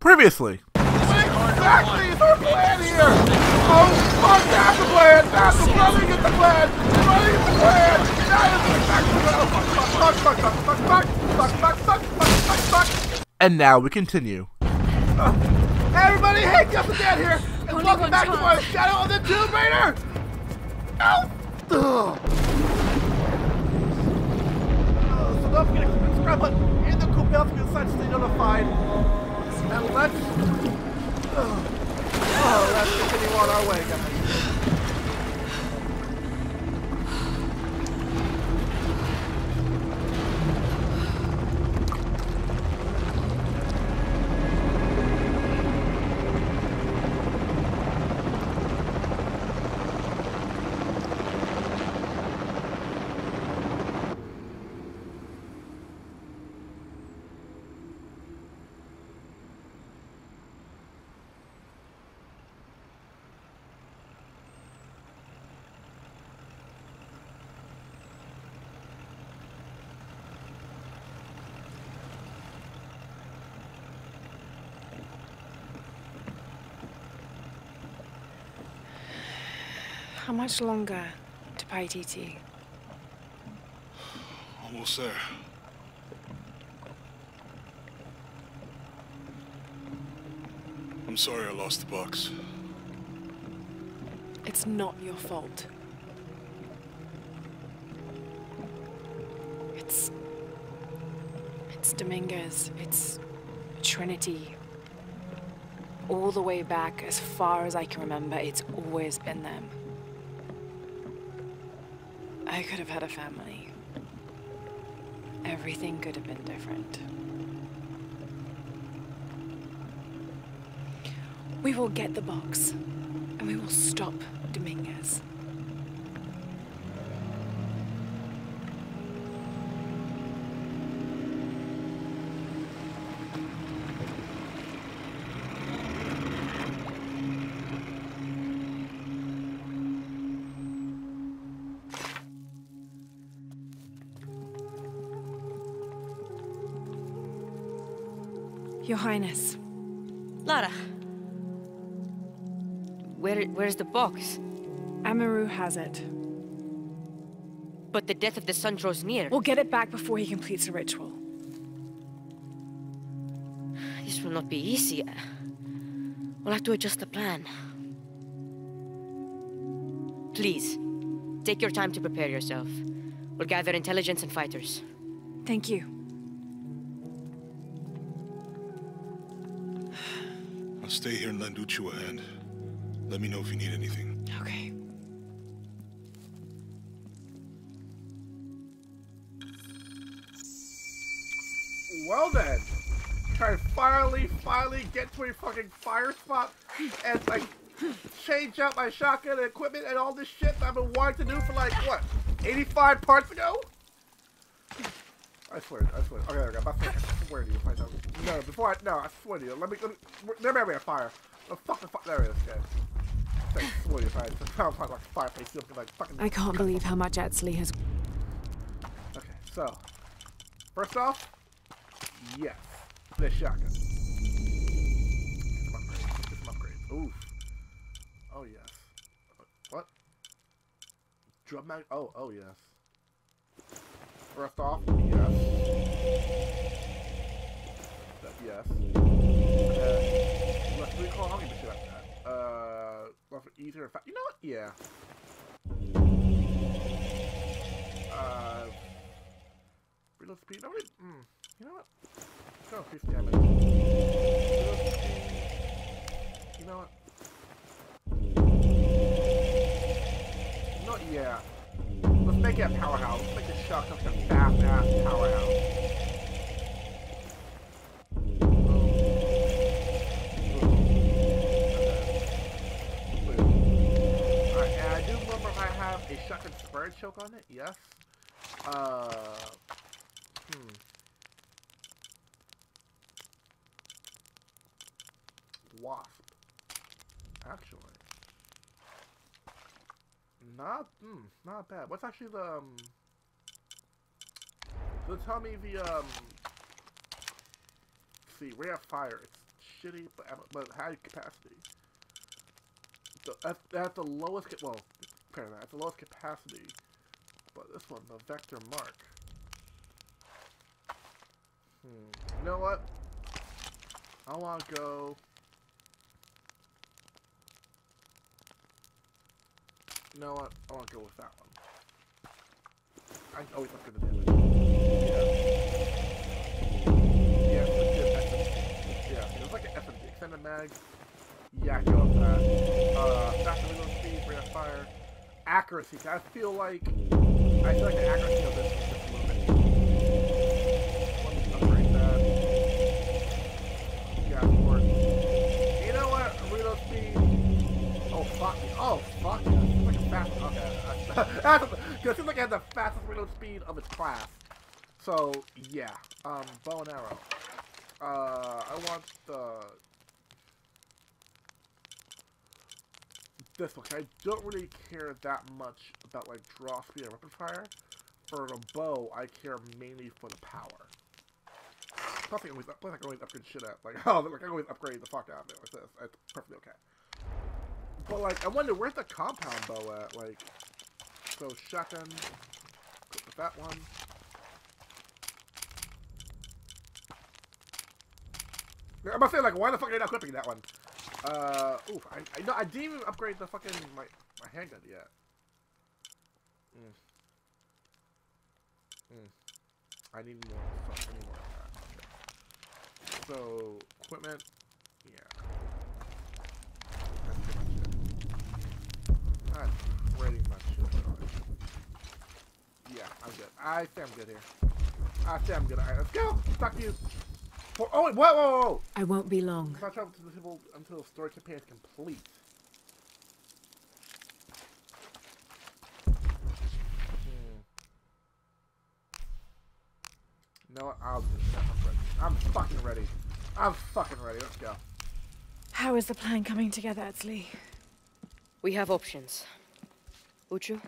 Previously. Exactly, it's our plan here! Oh, fuck, that's the plan! That's the running is the plan! Running is the plan! That is exactly the plan! Fuck, fuck, fuck, fuck, fuck, fuck, fuck, fuck, fuck, fuck, fuck, fuck. And now we continue. Hey, everybody, hey, Justin Dan here, and Only welcome one back to my. Shadow of the Tomb Raider! No! Ugh. Uh, so don't forget to click the subscribe button and the cool bell to get inside to stay notified. And let's... Uh, oh, let's continue on our way, guys. How much longer to Paititi? Almost there. I'm sorry I lost the box. It's not your fault. It's. It's Dominguez. It's Trinity. All the way back, as far as I can remember, it's always been them. I could have had a family. Everything could have been different. We will get the box, and we will stop Dominguez. Your Highness, Lara. Where, where's the box? Amaru has it. But the death of the sun draws near. We'll get it back before he completes the ritual. This will not be easy. We'll have to adjust the plan. Please, take your time to prepare yourself. We'll gather intelligence and fighters. Thank you. Stay here and lend Uchu a hand. Let me know if you need anything. Okay. Well then, try to finally, finally get to a fucking fire spot and like change out my shotgun and equipment and all this shit that I've been wanting to do for like what, 85 parts ago? I swear, I swear. Okay, okay, I swear, I swear to you, if I don't. No, before I, no, I swear to you. Let me, let me, there may be a fire. The fucking fire, there it is, guys. I swear to you, if I, if I don't like fireplace, be like fucking. I can't believe how much Etzli has. Okay, so first off, yes, this shotgun. Get some upgrades. Get some upgrades. Oof. Oh yes. What? Drum mag. Oh, oh yes. First off, yes. Yes. Uh, recall how many shit after that. Uh, for easier. Fa- you know what? Yeah. Uh, reload speed. Nobody. Mm, you know what? Go increase damage. Reload speed. You know what? Not yeah. Make it a powerhouse. Let's make the shotgun like a fast ass powerhouse. I do remember if I have a shotgun square choke on it, yes. Uh hmm. Wasp. Actually. Not hmm, not bad. What's actually the um so tell me the um see, rate of fire, it's shitty, but but high capacity. The, at, at the lowest, well, compare that, at the lowest capacity, but this one, the Vector Mark. Hmm. You know what? I want to go. What? I want to go with that one. I always look at the damage. Yeah. Yeah, it's. Like an. Extended mag. Yeah, go with that. Uh, faster reload speed, rate of fire. Accuracy. I feel like I feel like the accuracy of this speed of its class. So yeah. Um, bow and arrow. Uh, I want the this one. I don't really care that much about like draw speed and weapon fire. For the bow, I care mainly for the power. Plus, I can always, plus I can always upgrade shit out. Like, oh, like I can always upgrade the fuck out of it with this. It's perfectly okay. But like, I wonder where's the compound bow at? Like, so shotgun. With that one. I'm about to say like, why the fuck are you not equipping that one? Uh, oof, I, I know I didn't even upgrade the fucking my my handgun yet. Mm. Mm. I need more. Fuck, I need more. Okay. So equipment, yeah. That's pretty much it. That's pretty much it. Really. Yeah, I'm good. I think I'm good here. I think I'm good. Alright, let's go. Fuck you. For, oh, wait, whoa, whoa, whoa. I won't be long. Not travel to the people until the story campaign is complete. Hmm. You know what? I'll do that. I'm ready. I'm fucking ready. I'm fucking ready. Let's go. How is the plan coming together, Etzli? We have options. Uchu?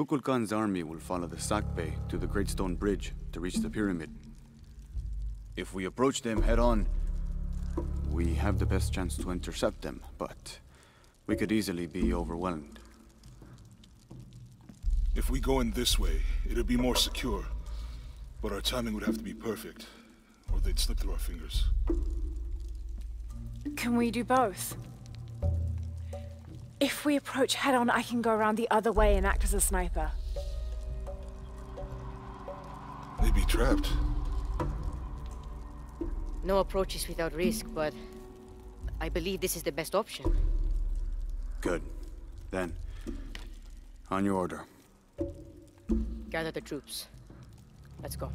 Kukulkan's army will follow the Sakbe to the Great Stone Bridge to reach the pyramid. If we approach them head on, we have the best chance to intercept them, but we could easily be overwhelmed. If we go in this way, it'd be more secure. But our timing would have to be perfect, or they'd slip through our fingers. Can we do both? If we approach head on, I can go around the other way and act as a sniper. They'd be trapped. No approach is without risk, but I believe this is the best option. Good. Then, on your order. Gather the troops. Let's go.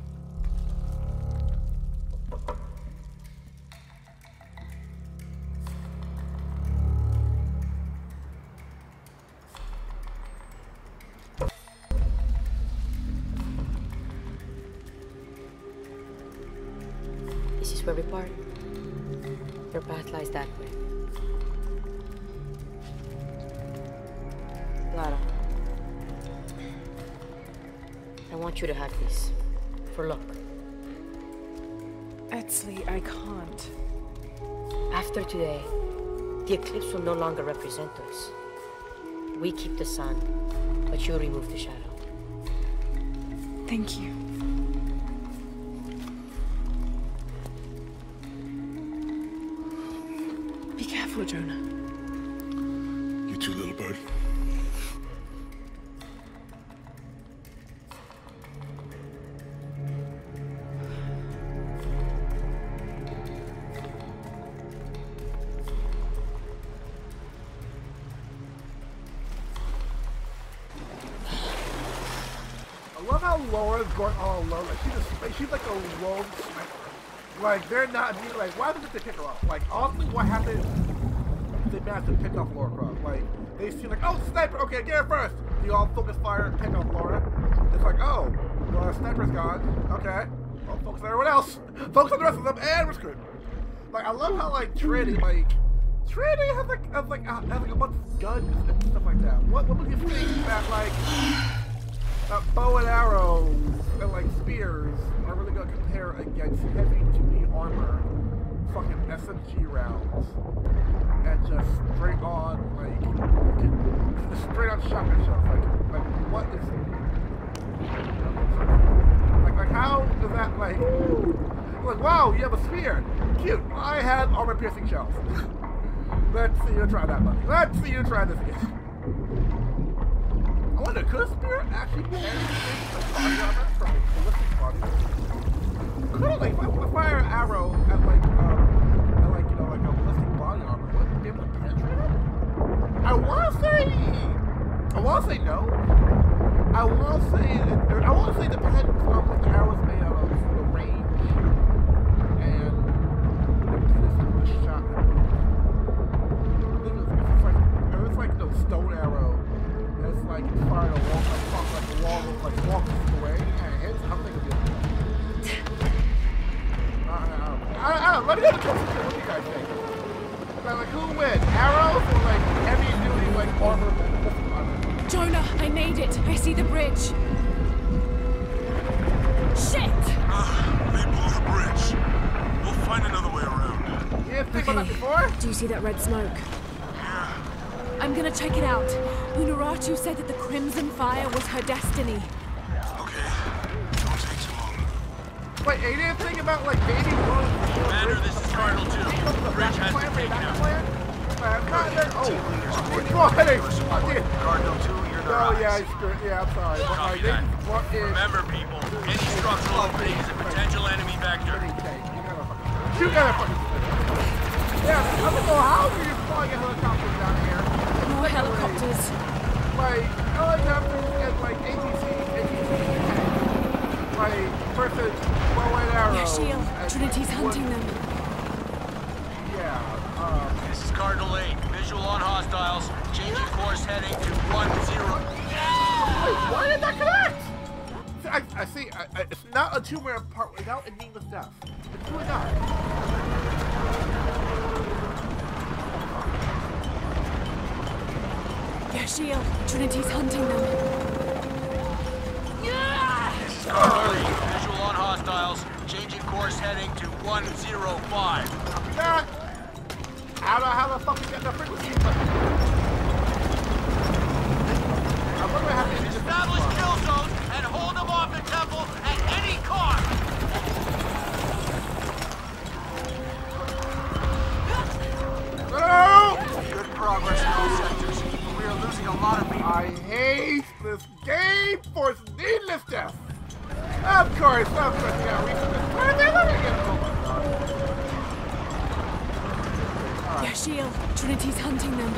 To have this. For luck. Etzli, I can't. After today, the eclipse will no longer represent us. We keep the sun, but you remove the shadow. Thank you. Be careful, Jonah. You too, little bird. Going all alone. Like, she's, like, she's like a lone sniper. Like, they're not being like, why didn't they pick her up? Like, honestly, what happened? They managed to pick off Laura Croft. Like, they see, like, oh, sniper, okay, get her first. You all focus fire and pick off Laura. It's like, oh, well, sniper's gone. Okay. Well, focus on everyone else. Focus on the rest of them, and we're screwed. Like, I love how, like, Trinity, like, Trinity has, like, has, like, uh, has, like, a bunch of guns and stuff like that. What, what would you think that, like, that bow and arrows, and like spears are really gonna compare against heavy duty armor, fucking SMG rounds, and just straight on like straight on shotgun shells. Like like what is like like how does that like like wow you have a spear cute I had armor piercing shells. Let's see you try that, buddy. Let's see you try this again. Wonder, could a spear actually penetrate the body from a ballistic body? Could it, like, if I fire an arrow at, like, um, at, like, you know, like a ballistic body armor, would it be able to penetrate it? I want to say, I want to say no. I want to say, I want to say it depends on what the arrow is made and it's like it's fired a long, like, fuck, like a long, like long distance away, and it hits, I'm thinking it'll be okay. I, I, don't know. I, I don't know. Let me know in the comments section. What do you guys think? Like, like who would win? Arrows or like heavy duty like armor? armor? Jonah, I made it. I see the bridge. Shit! Ah, they blew the bridge. We'll find another way around. You didn't think about that before? Do you see that red smoke? Yeah. I'm gonna check it out. Unuratu said that the Crimson Fire was her destiny. Okay. Don't take too long. Wait, you didn't think about like maybe one. Commander, this is Cardinal 2. The bridge has been taken out. Not there. Oh, go ahead. Dude. Cardinal 2, you're the Oh yeah, it's. Yeah, I'm sorry. But Copy like, that. just. Remember, people, any structural opening is a potential enemy vector. You gotta fucking. You gotta fucking. Yeah, I don't know how you're flying a helicopter down here. More helicopters. Like helicopters and like ATC, ATC tanks. Like versus bow and arrow. Yaaxil, and, Trinity's like, hunting them. Yeah. Um, This is Cardinal 8. Visual on hostiles. Changing course heading to 1-0. Wait, why did that connect? I, I see. I, I, it's not a two-man part without a needless death. It's really not. Yaaxil, Trinity's hunting them. This is Cardinal 8. Visual on hostiles. Changing course heading to 105. That. I don't know how the fuck we get the frequency, but I wonder how they Establish kill zones and hold them off the temple at any cost. A lot of people. I hate this game for its needless death. Of course, of course, yeah, we can just turn it on again. Oh my god. Yaaxil, Trinity's hunting them.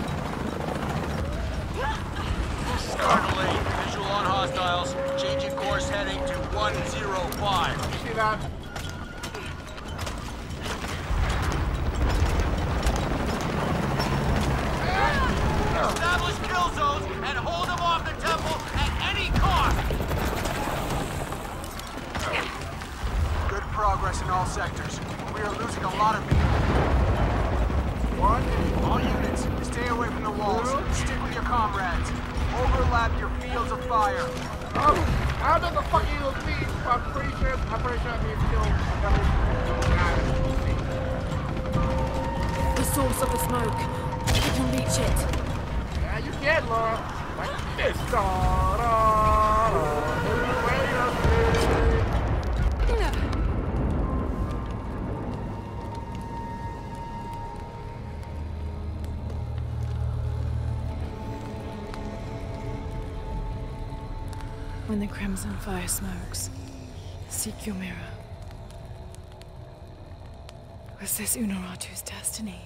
This is Cardinal 8. Visual on hostiles. Changing course heading to 105. You see that? And hold them off the temple at any cost. Good progress in all sectors. We are losing a lot of people. One. All units, stay away from the walls. Stick with your comrades. Overlap your fields of fire. Um, how does the fuck you mean? I'm pretty sure, I'm pretty sure that means kill every The source of the smoke. We can reach it. Yeah, you can, Laura. When the crimson fire smokes, seek your mirror. Was this Unuratu's destiny?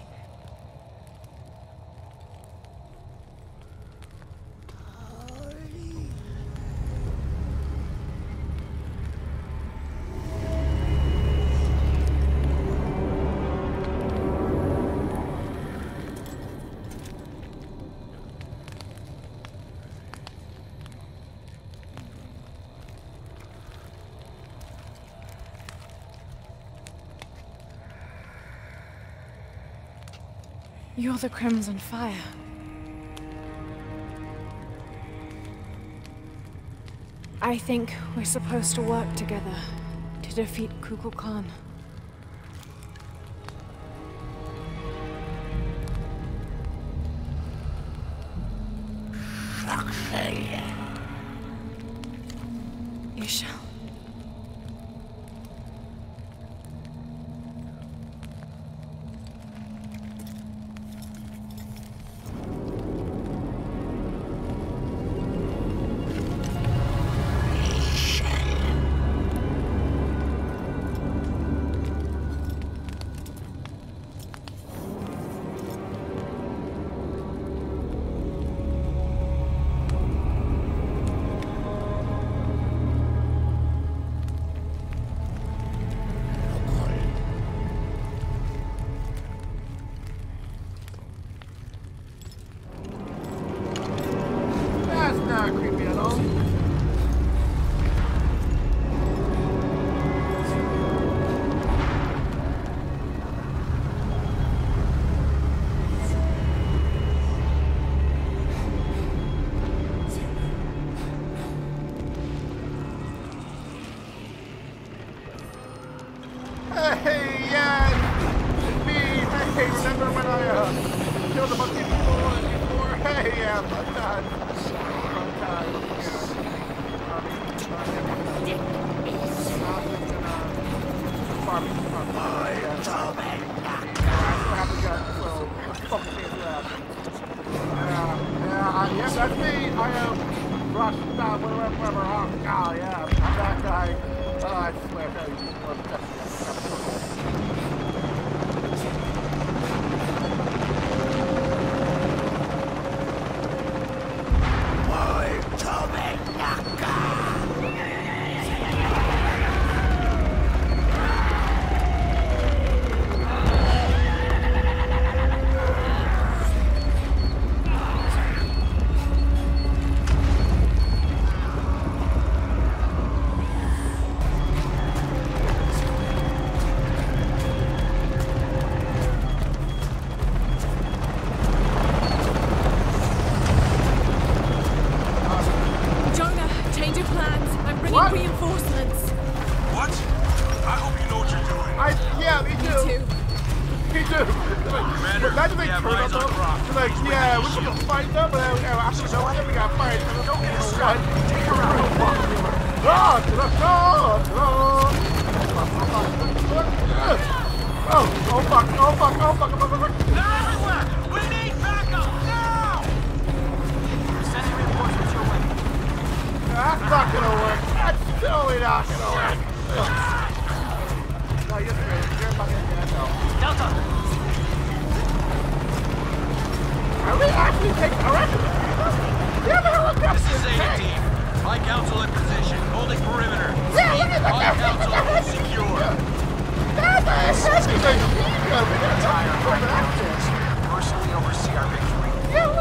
You're the crimson fire. I think we're supposed to work together to defeat Kukulkan. Khan. Hey, remember when I uh, killed a bunch of people before? Hey, yeah, fun time. Fun time. Yeah. Um, uh, I so fuck it, yeah. Yeah, that's me. I am Rush, uh, whatever, whatever. not gonna work. That's totally not gonna work. no, oh, you're screwed. You're fucking dead, though. Delta! Are we actually taking... Are we actually... You ever looked this is AD team. My council in position, holding perimeter. Yeah, look at My council secure. That's. That's. We're gonna tire. Personally oversee our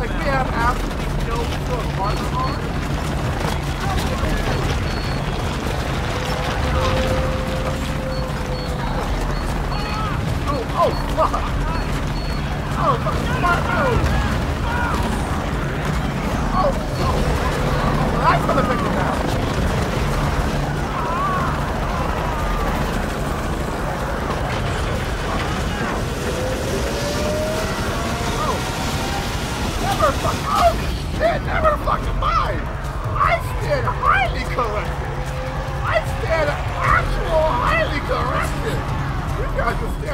Like, we have absolutely no armor on. Oh, oh, fuck! Oh, fucking smart move! Oh, oh! That's for the victim now!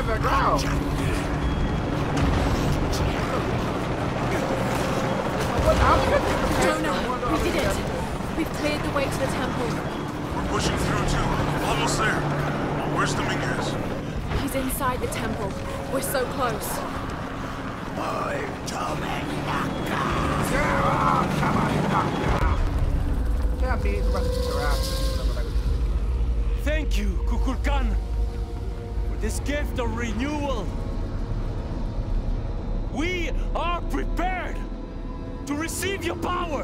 Guys just ground. What? How did you Jonah, we did it. We've cleared the way to the temple. We're pushing through too. Almost there. Where's Dominguez? He's inside the temple. We're so close. Yeah, this gift of renewal. We are prepared to receive your power.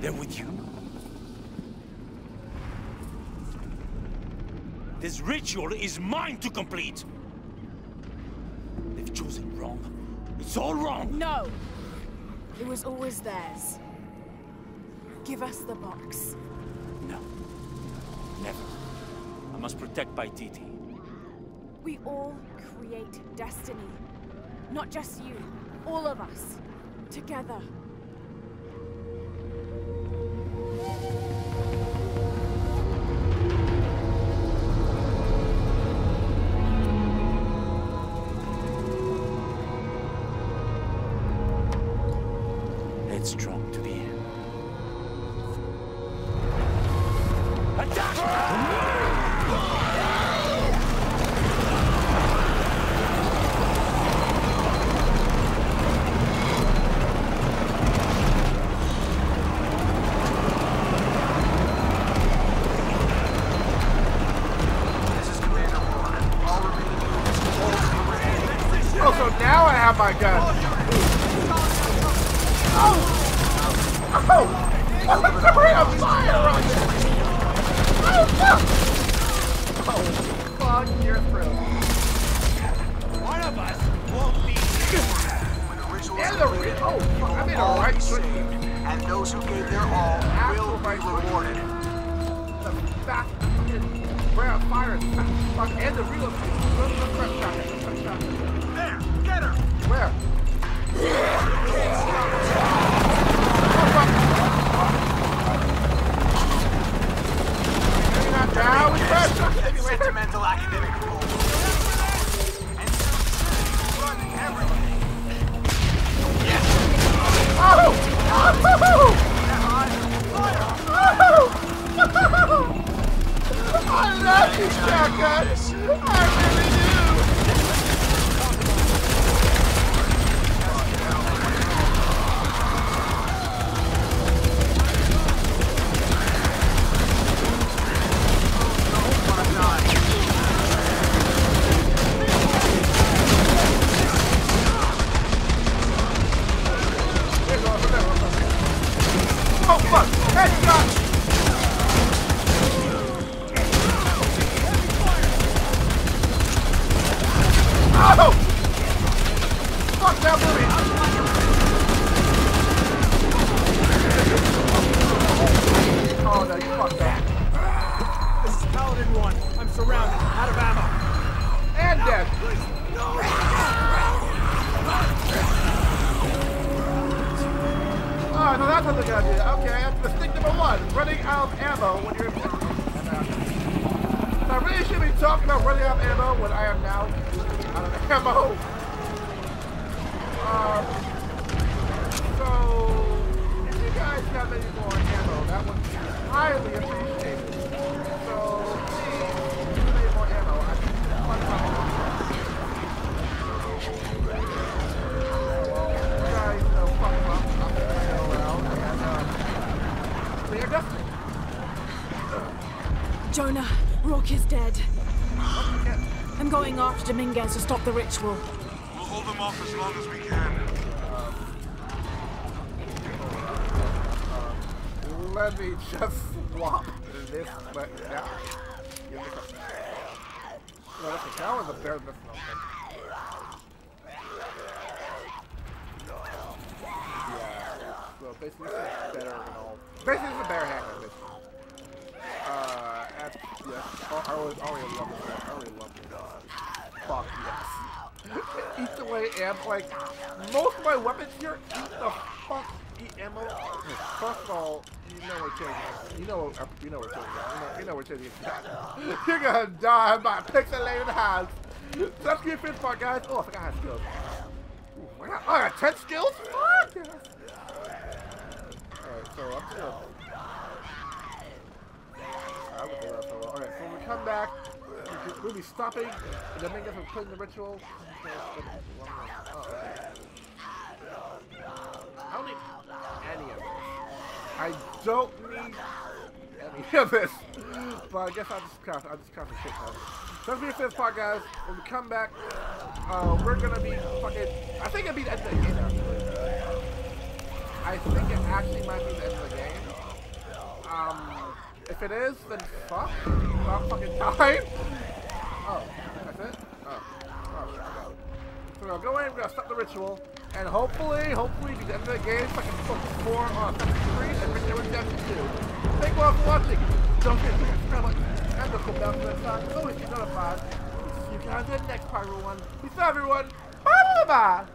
They're with you? This ritual is mine to complete! They've wrong. It's all wrong! No! It was always theirs. Give us the box. No. Never. I must protect Paititi. We all create destiny. Not just you. All of us. Together. Have any more ammo, that would be highly appreciated. So, please, if you have more ammo, I can fun You guys know fuck up, I'm gonna go around and, uh, clear destiny. Jonah, Rourke is dead. What the shit? I'm going after Dominguez to stop the ritual. We'll hold them off as long as we can. Let me just swap this, but yeah. Me some. No, that's a cow or the bear missing something? Yeah. So basically, this is better than all. Basically, it's a bear hanger. This. Uh, that's, yes. Oh, I always, I already love this. I already love this. Fuck yes. Eats away ammo. Like, most of my weapons here eat the fuck eat ammo. First of all, you know we're changing. You know, uh, you know we're changing. You know, you know we're changing. You're gonna die by pixelated hands. Let's get fit part, guys. Oh, I forgot I had skills. Ooh, oh, I got 10 skills? Fuck. Alright, so I'm just gonna come back, we'll be stopping the Dominguez from killing the ritual. Oh. I don't need any of this. I don't need any of this. But I guess I'll just craft, I'll just craft the shit then. So that's be the fifth part, guys. When we come back, uh, we're gonna be fucking. I think it'll be the end of the game. Actually. I think it actually might be the end of the game. Um, if it is, then fuck. About fucking time. Oh, that's it. Oh, oh, okay. So we're gonna go in. We're gonna stop the ritual, and hopefully, hopefully, be the end of the game. I can focus more on Assassin's Creed and Red Dead Redemption 2. Thank you all for watching. Don't forget to subscribe and the bell for that time. So always get notified. See you guys in the next part, everyone. Peace out, everyone. Bye bye